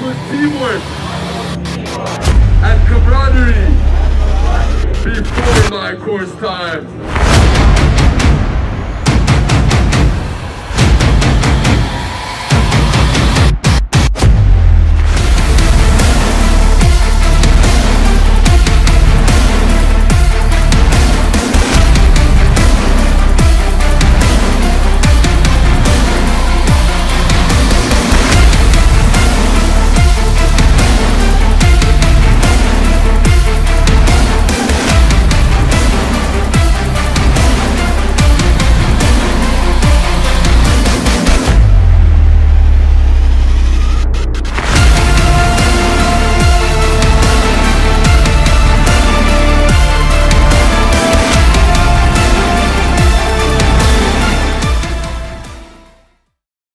good teamwork and camaraderie before my course time.